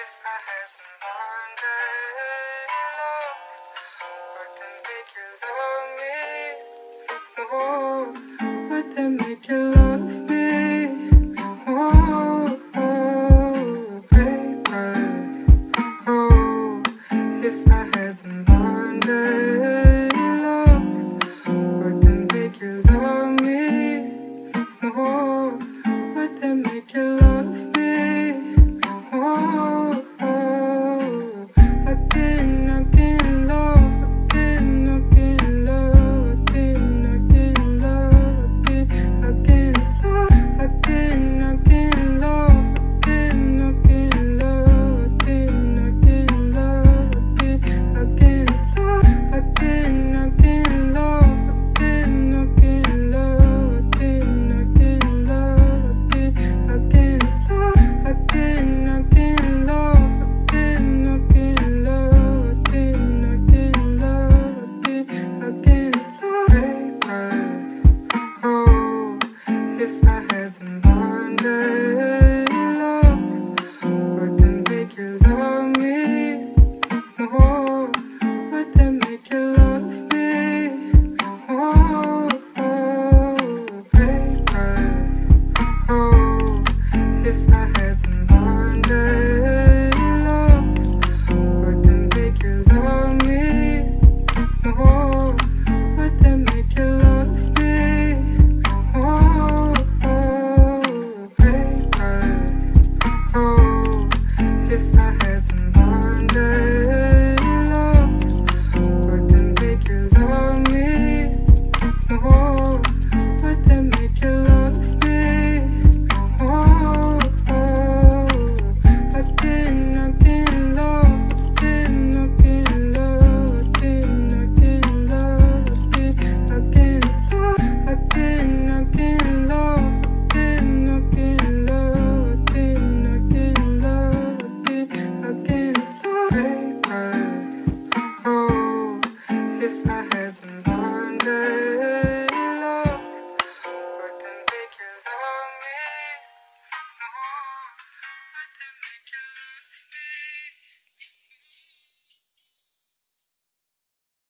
If I had the Monday love, would that make you love me more? Would that make you love me more, oh, baby? Oh, if I with my